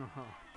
Uh-huh.